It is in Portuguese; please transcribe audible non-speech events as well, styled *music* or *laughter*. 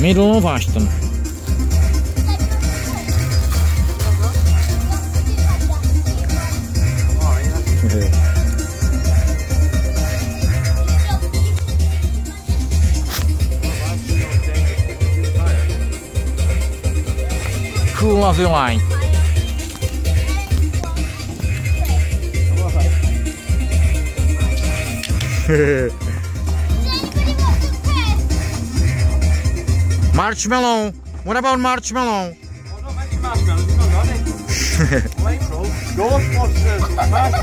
Middle of Ashton. cool of the line. *laughs* Marshmallow. What about marshmallow? Well, not many marshmallows, got go marshmallow.